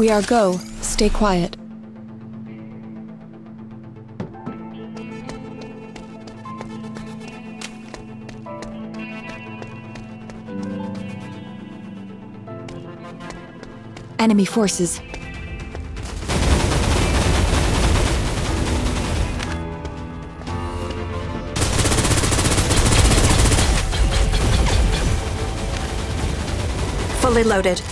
We are go. Stay quiet. Enemy forces. Fully loaded.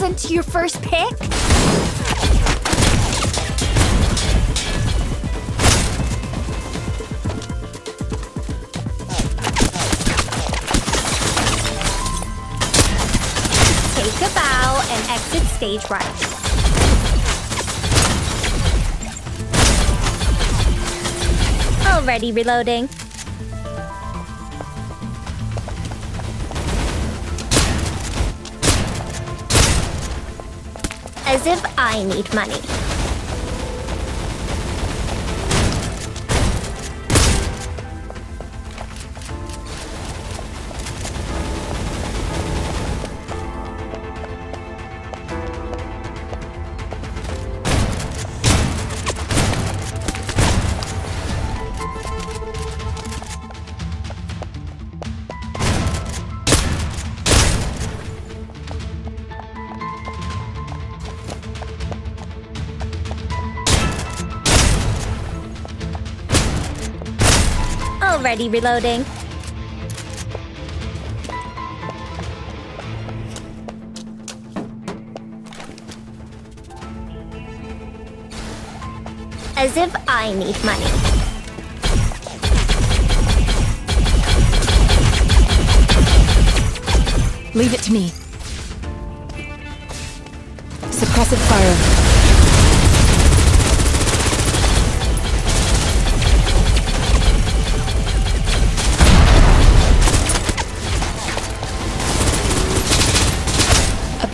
Wasn't your first pick? Take a bow and exit stage right. Already reloading. As if I need money. Already reloading. As if I need money. Leave it to me. Suppressive fire.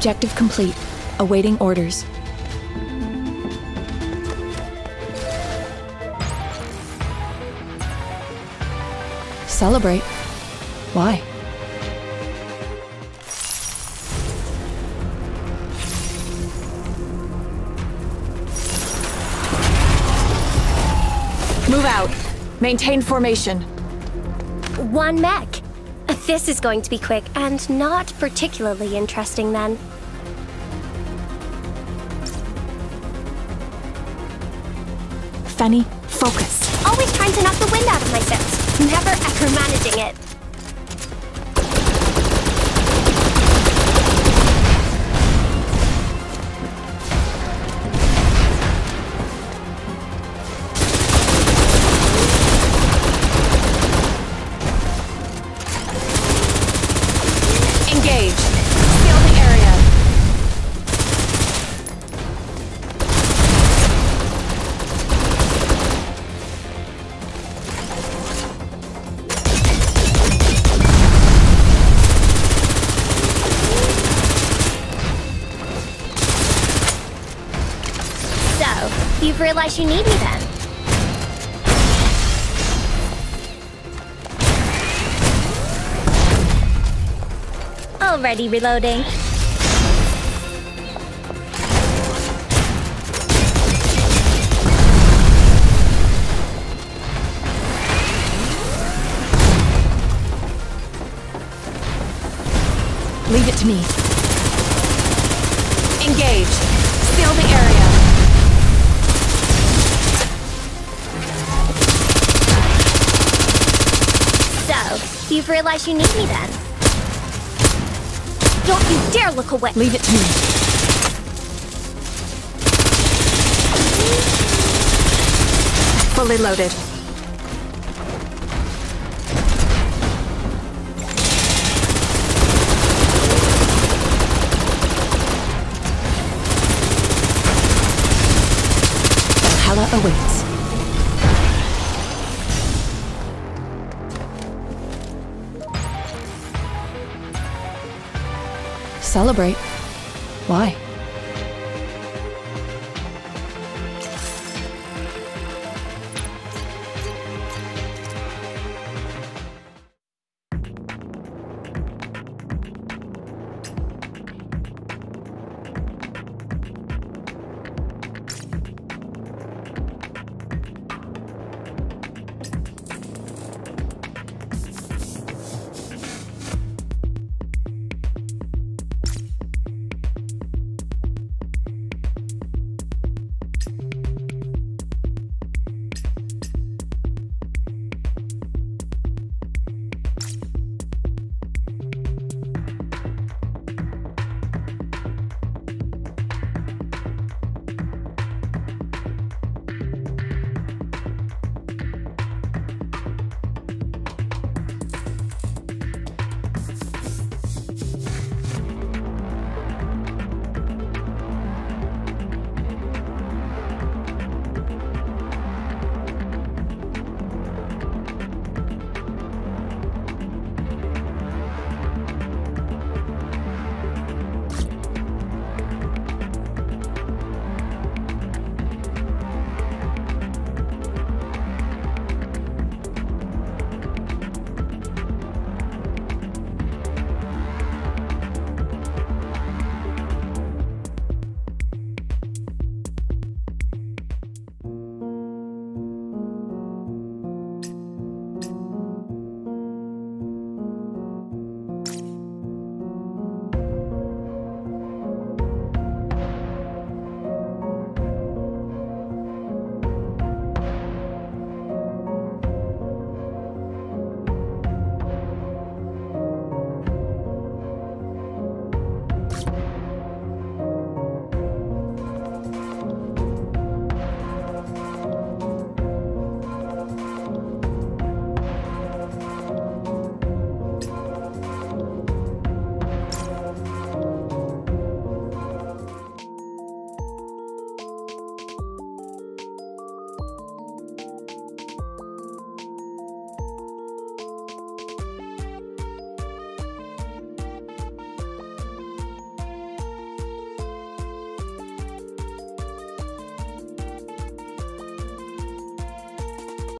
Objective complete. Awaiting orders. Celebrate. Why? Move out. Maintain formation. One mech. This is going to be quick and not particularly interesting then. Fenny, focus. Always trying to knock the wind out of my sails. Never ever managing it. You've realized you need me then. Already reloading. Leave it to me. Engage. Seal the area. You've realized you need me then. Don't you dare look away! Leave it to me. Fully loaded. Valhalla awaits. Celebrate. Why?